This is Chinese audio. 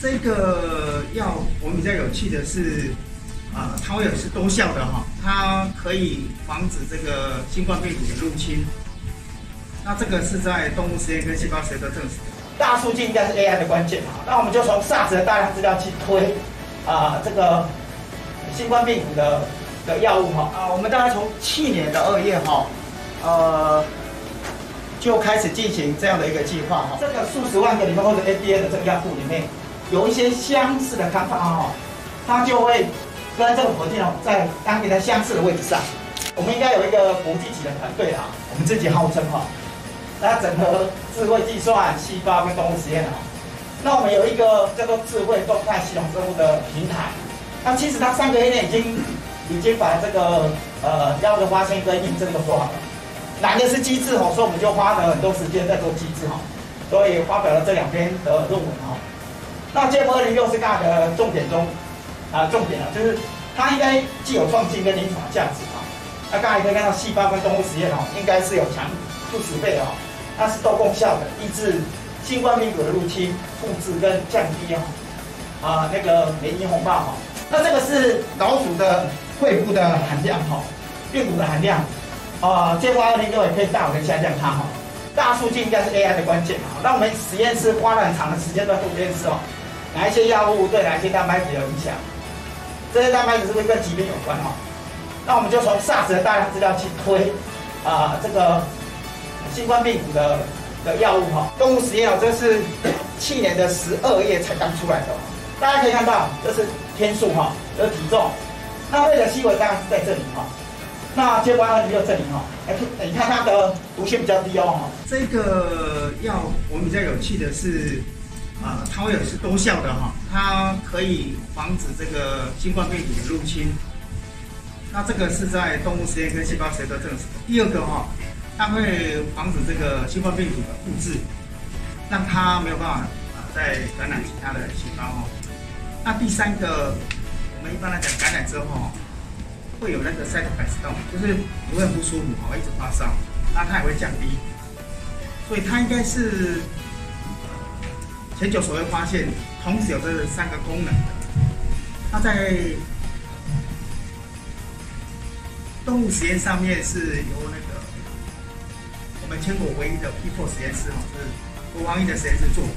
这个药我们比较有趣的是，啊、它会有是多效的哈，它可以防止这个新冠病毒的入侵。那这个是在动物实验跟细胞实验都证实。大数据应该是 AI 的关键嘛。那我们就从 SARS 的大量资料去推啊、这个新冠病毒的的药物哈啊，我们大概从去年的二月哈，呃，就开始进行这样的一个计划哈。这个数十万个里面或者 FDA 的这个药库里面，有一些相似的康方哈，它就会跟这个火箭哦，在当地的相似的位置上。我们应该有一个国际级的团队啊，我们自己号称哈。那整合智慧计算、细胞跟动物实验哦。那我们有一个叫做智慧动态系统生物的平台。那其实它三个月内已经已经把这个呃药的发现跟印证都做好了。难的是机制哦，所以我们就花了很多时间在做机制哈，所以发表了这两篇的论文哈。那 GM 二零六是大的重点中啊重点啊，就是它应该既有创新跟临床价值啊。那刚才可以看到细胞跟动物实验哦，应该是有强数十倍哦。它是多功效的，抑制新冠病毒的入侵、复制跟降低哦啊那个免疫红爆哈。那这个是老鼠的肺部的含量哈，病毒的含量啊，健康二零六也可以大幅的下降它哈。大数据应该是 AI 的关键啊。那我们实验室花了很长的时间在做这件事哦，哪一些药物对哪一些蛋白质有影响？这些蛋白质是不是跟疾病有关哈？那我们就从 SARS 的大量资料去推啊这个。新冠病毒的的药物哈，动物实验哦，这是去年的十二月才刚出来的，大家可以看到，这是天数哈，这体重，那胃的细纹当然是在这里哈，那结完二就这里哈，哎，你看它的毒性比较低哦。这个药我们比较有趣的是，啊、它会有是多效的哈，它可以防止这个新冠病毒的入侵。那这个是在动物实验跟细胞实验都证实。第二个哈、它会防止这个新冠病毒的复制，让它没有办法啊再感染其他的细胞哦。那第三个，我们一般来讲感染之后哦会有那个 side effects 动，就是你会很不舒服哦，一直发烧，那它也会降低，所以它应该是前久所会发现，同时有这三个功能的。那在动物实验上面是由那个我们全国唯一的 P4 实验室哈，是国王一的实验室做的。